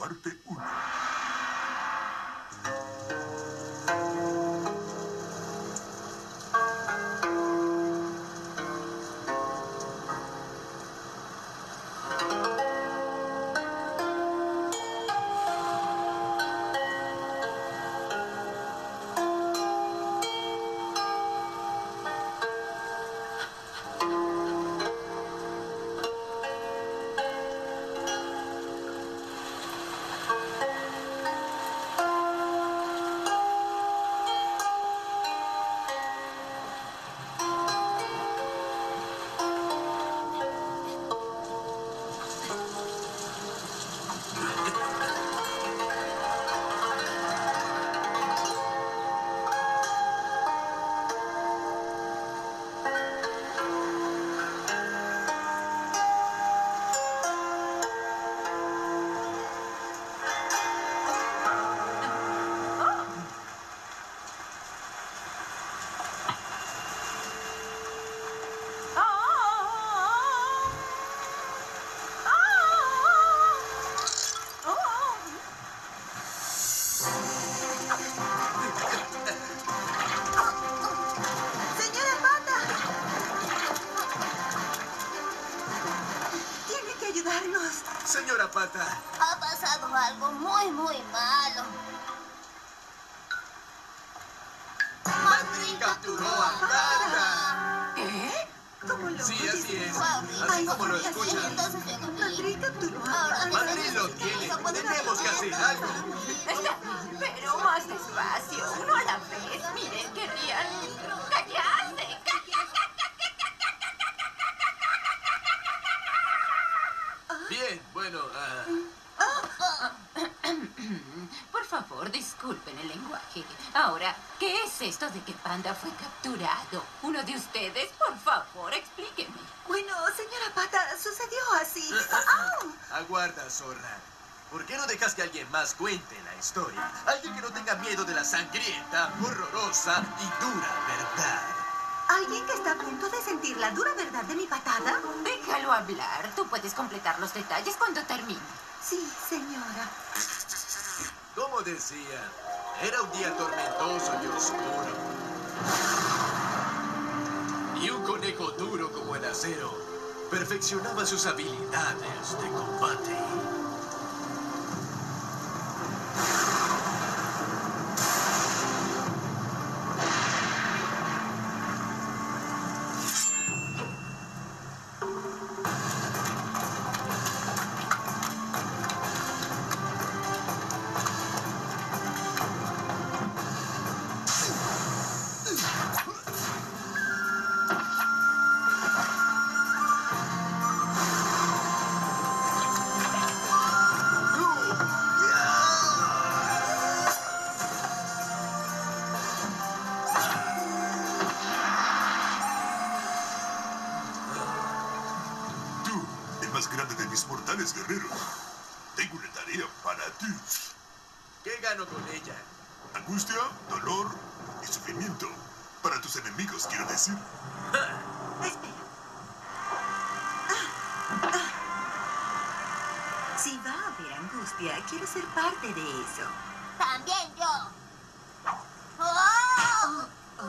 parte 1. Ha pasado algo muy, muy malo. Madrid capturó a Pata. ¿Qué? ¿Cómo lo Sí, así es. Así como lo escuchan. Madrid capturó a. Madrid lo tiene. Tenemos que hacer algo. Pero más despacio, uno a la vez. Miren, querrían callarse. Bien, bueno, ah, Por favor, disculpen el lenguaje. Ahora, ¿qué es esto de que Panda fue capturado? Uno de ustedes, por favor, explíqueme. Bueno, señora Pata, sucedió así. Eh, ¡Au! aguarda, zorra. ¿Por qué no dejas que alguien más cuente la historia? Alguien que no tenga miedo de la sangrienta, horrorosa y dura verdad. ¿Alguien que está a punto de sentir la dura verdad de mi patada? Déjalo hablar. Tú puedes completar los detalles cuando termine. Sí, señora. Como decía, era un día tormentoso y oscuro. Y un conejo duro como el acero perfeccionaba sus habilidades de combate. Guerreros. Tengo una tarea para ti. ¿Qué gano con ella? Angustia, dolor y sufrimiento. Para tus enemigos, quiero decir. Espera. Ah, ah. Si va a haber angustia, quiero ser parte de eso. También yo. ¡Oh! Oh, oh,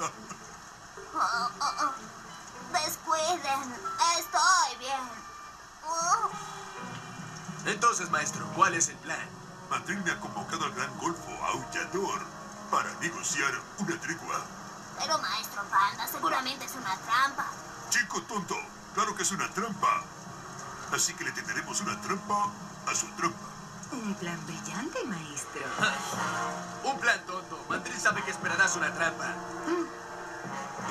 oh. Descuiden. Estoy bien. Oh. Entonces, maestro, ¿cuál es el plan? Madrid me ha convocado al gran golfo aullador para negociar una tregua. Pero maestro Panda, seguramente es una trampa. Chico tonto, claro que es una trampa. Así que le tenderemos una trampa a su trampa. Un plan brillante, maestro. Un plan tonto. Madrid sabe que esperarás una trampa.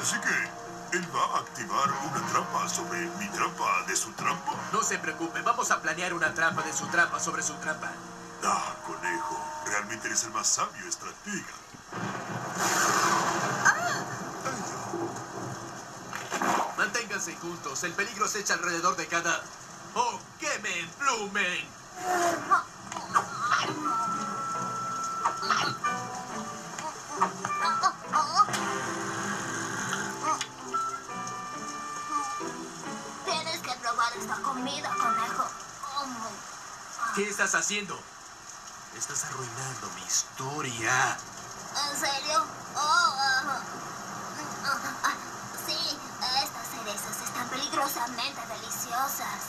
Así que él va a activar una trampa sobre mi trampa de su trampa. No se preocupe, vamos a planear una trampa de su trampa sobre su trampa. Ah, conejo, realmente eres el más sabio estratega. Manténganse juntos, el peligro se echa alrededor de cada... ¡Oh, que me emplumen! Esta comida, conejo. ¿Qué estás haciendo? Estás arruinando mi historia. ¿En serio? Oh, ah, sí, estas cerezas están peligrosamente deliciosas.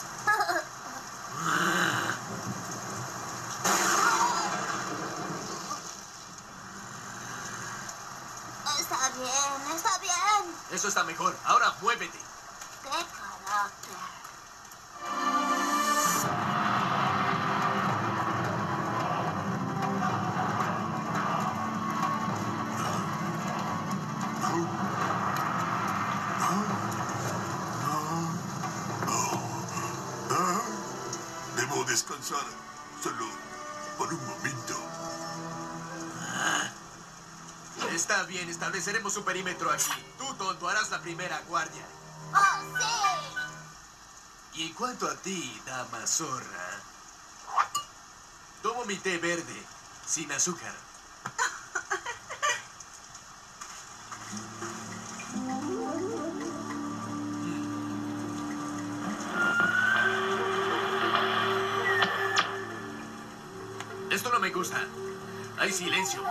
Está bien, está bien. Eso está mejor. Ahora muévete. ¡Qué carácter! Ah, Debo descansar. Solo por un momento. Está bien, estableceremos un perímetro aquí. Tú, tonto, harás la primera guardia. ¡Oh, sí! Y en cuanto a ti, dama zorra, tomo mi té verde, sin azúcar. Esto no me gusta. Hay silencio.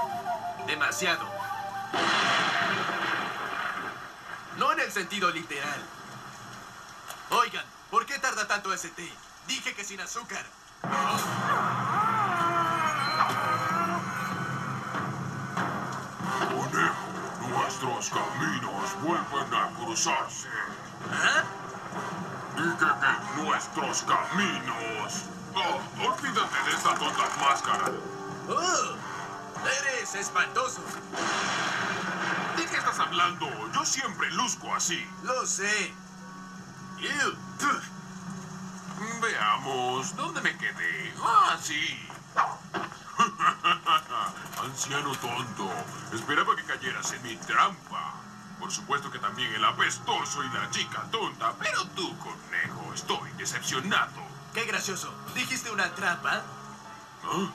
Demasiado. No en el sentido literal. Oigan, ¿por qué tarda tanto ese té? Dije que sin azúcar. Conejo, nuestros caminos vuelven a cruzarse. ¿Ah? Dije que nuestros caminos. Oh, olvídate de esta tonta máscara. ¡Oh! ¡Eres espantoso! ¿De qué estás hablando? Yo siempre luzco así. Lo sé. Ew. Veamos, ¿dónde me quedé? Ah, sí. Anciano tonto, esperaba que cayeras en mi trampa. Por supuesto que también el apestoso y la chica tonta, pero tú, conejo, estoy decepcionado. ¡Qué gracioso! ¿Dijiste una trampa? ¿Ah?